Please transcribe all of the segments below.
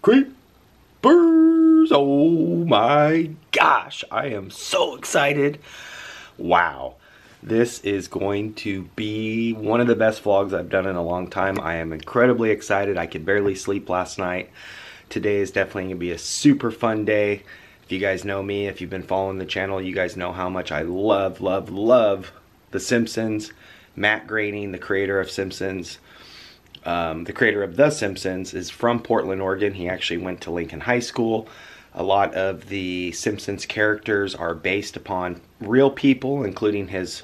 Creepers! Oh my gosh, I am so excited. Wow. This is going to be one of the best vlogs I've done in a long time. I am incredibly excited. I could barely sleep last night. Today is definitely going to be a super fun day. If you guys know me, if you've been following the channel, you guys know how much I love, love, love The Simpsons. Matt Groening, the creator of Simpsons, um, the creator of The Simpsons, is from Portland, Oregon. He actually went to Lincoln High School. A lot of the Simpsons characters are based upon real people, including his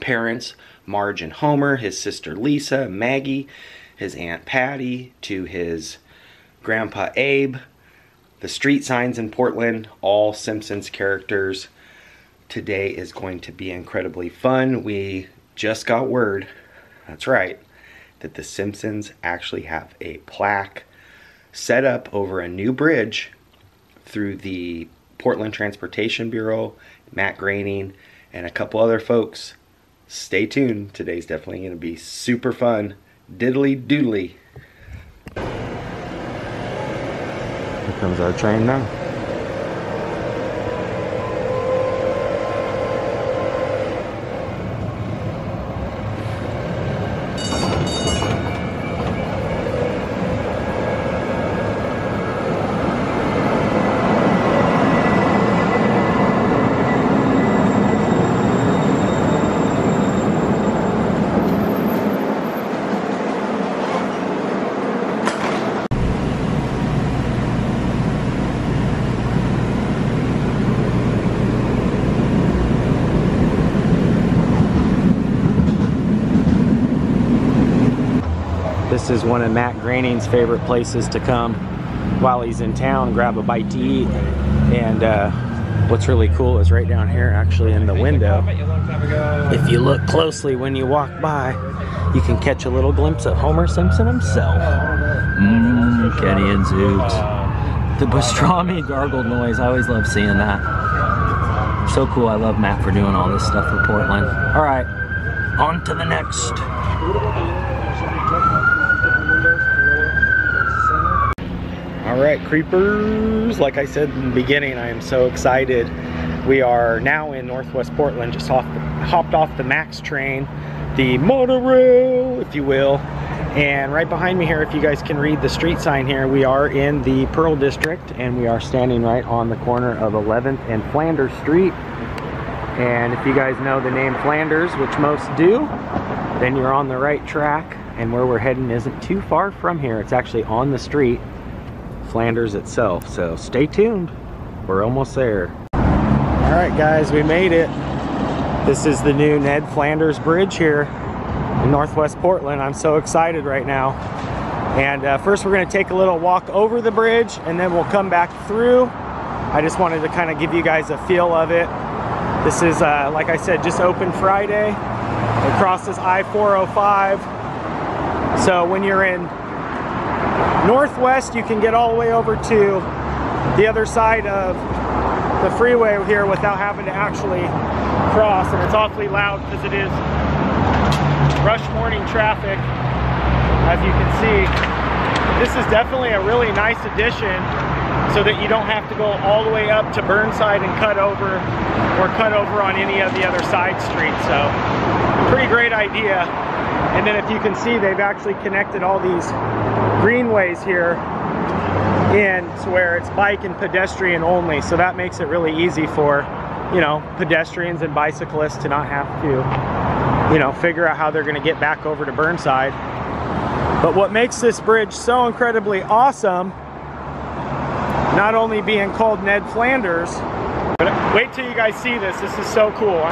parents, Marge and Homer, his sister Lisa, Maggie, his Aunt Patty, to his grandpa Abe, the street signs in Portland, all Simpsons characters. Today is going to be incredibly fun. We just got word, that's right, that the Simpsons actually have a plaque set up over a new bridge through the Portland Transportation Bureau, Matt Groening, and a couple other folks. Stay tuned. Today's definitely going to be super fun. Diddly doodly. Here comes our train now. Is one of Matt Groening's favorite places to come while he's in town, grab a bite to eat. And uh, what's really cool is right down here, actually in the window, if you look closely when you walk by, you can catch a little glimpse of Homer Simpson himself. Mmm, Kenny and Zuke's. The pastrami gargled noise, I always love seeing that. So cool, I love Matt for doing all this stuff for Portland. All right, on to the next. Creepers. Like I said in the beginning, I am so excited. We are now in Northwest Portland, just off hopped off the MAX train, the monorail, if you will. And right behind me here, if you guys can read the street sign here, we are in the Pearl District and we are standing right on the corner of 11th and Flanders Street. And if you guys know the name Flanders, which most do, then you're on the right track. And where we're heading isn't too far from here. It's actually on the street, Flanders itself. So stay tuned. We're almost there. All right, guys, we made it. This is the new Ned Flanders Bridge here in Northwest Portland. I'm so excited right now. And uh, first we're gonna take a little walk over the bridge and then we'll come back through. I just wanted to kind of give you guys a feel of it. This is, uh, like I said, just open Friday. It crosses I-405. So when you're in Northwest, you can get all the way over to the other side of the freeway here without having to actually cross. And it's awfully loud because it is rush morning traffic, as you can see. This is definitely a really nice addition so that you don't have to go all the way up to Burnside and cut over or cut over on any of the other side streets. So pretty great idea. And then if you can see, they've actually connected all these greenways here in to where it's bike and pedestrian only. So that makes it really easy for, you know, pedestrians and bicyclists to not have to, you know, figure out how they're gonna get back over to Burnside. But what makes this bridge so incredibly awesome, not only being called Ned Flanders, but wait till you guys see this. This is so cool.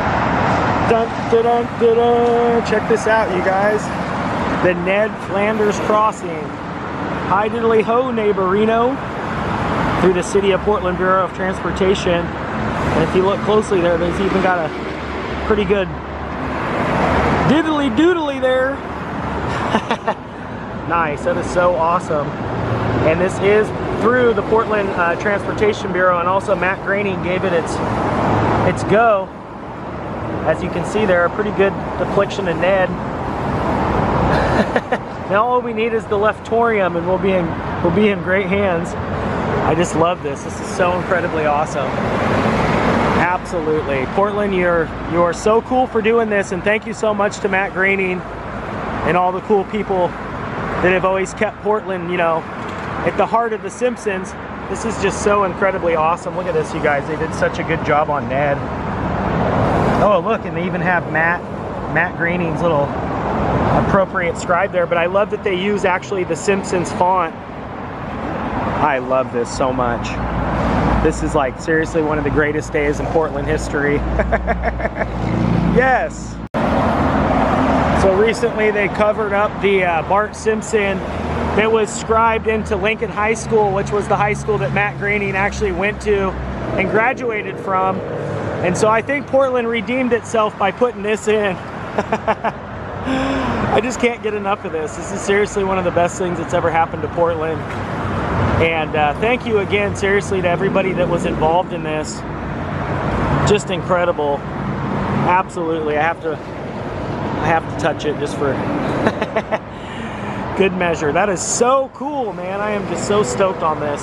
Dun, dun, dun, dun, dun. Check this out, you guys. The Ned Flanders Crossing. Hi diddly ho, neighborino. Through the City of Portland Bureau of Transportation. And if you look closely there, there's even got a pretty good diddly doodly there. nice, that is so awesome. And this is through the Portland uh, Transportation Bureau and also Matt Groening gave it its, its go. As you can see there, a pretty good depiction of Ned. now all we need is the leftorium and we'll be in we'll be in great hands. I just love this. This is so incredibly awesome. Absolutely. Portland, you're you're so cool for doing this and thank you so much to Matt Groening and all the cool people that have always kept Portland, you know, at the heart of the Simpsons. This is just so incredibly awesome. Look at this, you guys. They did such a good job on Ned. Oh, look, and they even have Matt, Matt Groening's little appropriate scribe there, but I love that they use actually the Simpsons font. I love this so much. This is like seriously one of the greatest days in Portland history. yes. So recently they covered up the uh, Bart Simpson that was scribed into Lincoln High School, which was the high school that Matt Groening actually went to and graduated from. And so I think Portland redeemed itself by putting this in. I just can't get enough of this. This is seriously one of the best things that's ever happened to Portland. And uh, thank you again, seriously, to everybody that was involved in this. Just incredible. Absolutely. I have to I have to touch it just for good measure. That is so cool, man. I am just so stoked on this.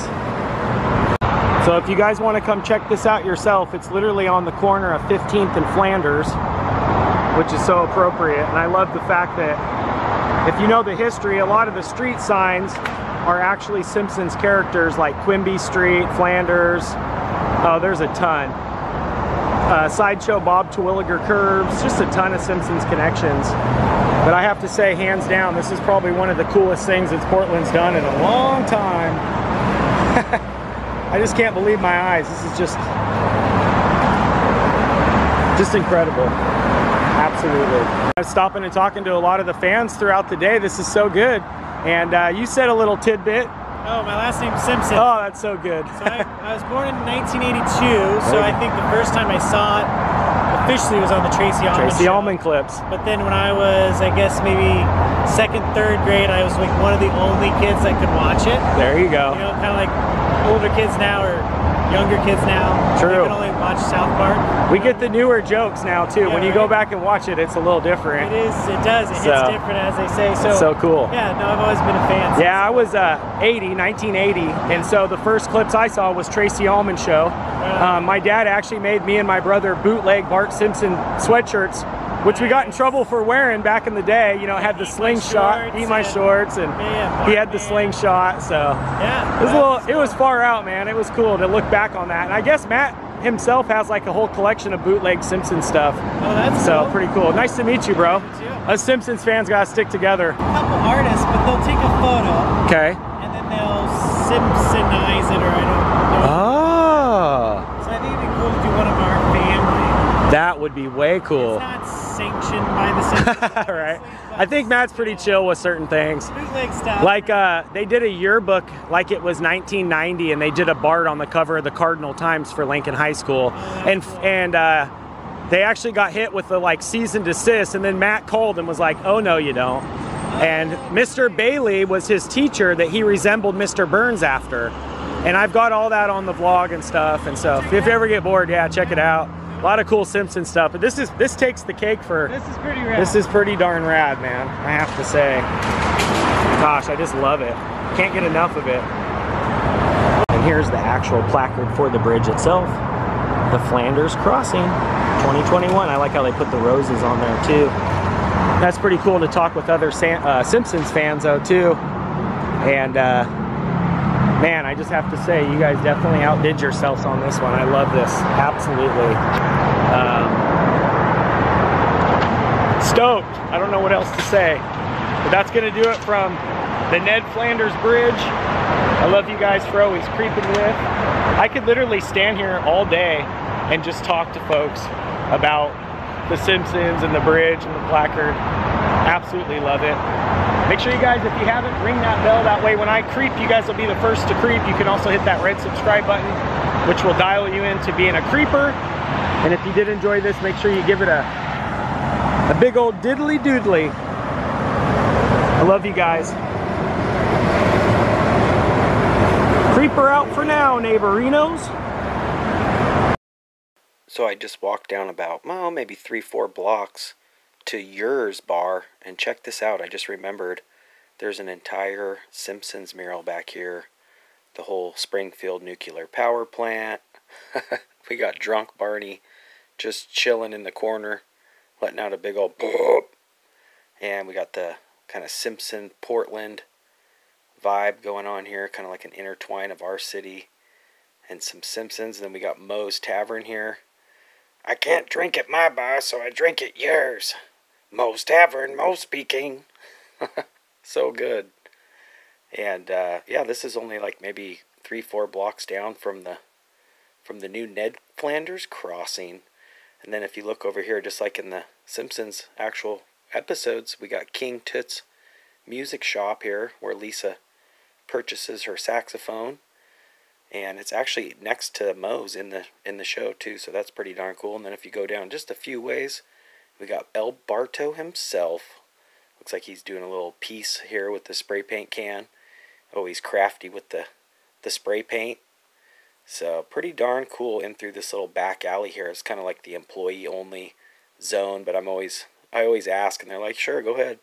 So if you guys want to come check this out yourself, it's literally on the corner of 15th and Flanders, which is so appropriate. And I love the fact that if you know the history, a lot of the street signs are actually Simpsons characters like Quimby Street, Flanders. Oh, there's a ton. Uh, Sideshow Bob Terwilliger Curves, just a ton of Simpsons connections. But I have to say, hands down, this is probably one of the coolest things that Portland's done in a long time. I just can't believe my eyes. This is just, just incredible. Absolutely. I was stopping and talking to a lot of the fans throughout the day. This is so good. And uh, you said a little tidbit. Oh, my last name's Simpson. Oh, that's so good. so I, I, was born in 1982, so I think the first time I saw it officially was on the Tracey Ullman Tracey show. Ullman clips. But then when I was, I guess maybe second, third grade, I was like one of the only kids that could watch it. There you go. You know, kind of like older kids now or younger kids now. True. You can only watch South Park. We get the newer jokes now too. Yeah, when you right. go back and watch it, it's a little different. It is. It does. It So- hits different, as they say. So. So cool. Yeah. No, I've always been a fan. Yeah, I was uh, 80, 1980, and so the first clips I saw was Tracey Ullman show. Um, my dad actually made me and my brother bootleg Bart Simpson sweatshirts, which we got in trouble for wearing back in the day. You know, had the Eat slingshot, shorts eat my and- shorts, and Yeah, he had the Bartman. slingshot. So Yeah. it was a little, it was far out, man. It was cool to look back on that, and I guess Matt himself has like a whole collection of bootleg Simpson stuff. Oh, that's So cool. pretty cool. Nice to meet you, bro. Us Simpsons fans gotta stick together. A couple artists, but they'll take a photo Okay. and then they'll Simpsonize it, or I don't know. Oh, So I think it'd be cool to do one of our family. that would be way cool. Sanctioned by the right. I think Matt's pretty chill with certain things. Bootleg stuff. Like uh, they did a yearbook like it was 1990, and they did a Bart on the cover of the Cardinal Times for Lincoln High School, and and uh, they actually got hit with the like cease and desist, and then Matt called and was like, "Oh no, you don't." And Mr. Bailey was his teacher that he resembled Mr. Burns after, and I've got all that on the vlog and stuff. And so if you ever get bored, yeah, check it out. A lot of cool Simpson stuff, but this is this takes the cake for this is pretty rad. this is pretty darn rad, man. I have to say. Gosh, I just love it. Can't get enough of it. And here's the actual placard for the bridge itself. The Flanders Crossing 2021. I like how they put the roses on there too. That's pretty cool to talk with other Sam, uh, Simpsons fans though too. And uh, man, I just have to say, you guys definitely outdid yourselves on this one. I love this, absolutely. Um, stoked. I don't know what else to say. But that's gonna do it from the Ned Flanders Bridge. I love you guys for always creeping with. I could literally stand here all day and just talk to folks about the Simpsons and the bridge and the placard. Absolutely love it. Make sure you guys, if you haven't, ring that bell. That way when I creep, you guys will be the first to creep. You can also hit that red subscribe button, which will dial you into being a creeper. And if you did enjoy this, make sure you give it a, a big old diddly doodly. I love you guys. Creeper out for now, neighborinos. So I just walked down about, well, maybe three, four blocks to yours bar and check this out. I just remembered there's an entire Simpsons mural back here. The whole Springfield nuclear power plant. we got drunk Barney just chilling in the corner, letting out a big old boop. And we got the kind of Simpson Portland vibe going on here, kind of like an intertwine of our city and some Simpsons. And then we got Moe's Tavern here. I can't drink at my bar, so I drink at yours. Moe's Tavern, Mo speaking. so good. And uh, yeah, this is only like maybe three, four blocks down from the from the new Ned Flanders crossing. And then if you look over here, just like in the Simpsons actual episodes, we got King Tut's music shop here where Lisa purchases her saxophone. And it's actually next to Moe's in the in the show too, so that's pretty darn cool. And then if you go down just a few ways, we got El Barto himself. Looks like he's doing a little piece here with the spray paint can. Oh, he's crafty with the the spray paint. So pretty darn cool in through this little back alley here. It's kind of like the employee only zone, but I'm always I always ask, and they're like, "Sure, go ahead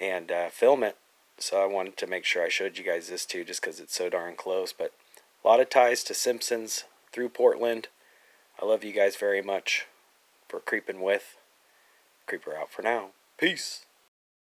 and uh, film it." So I wanted to make sure I showed you guys this too, just because it's so darn close. But a lot of ties to Simpsons through Portland. I love you guys very much for creeping with. Creeper out for now. Peace.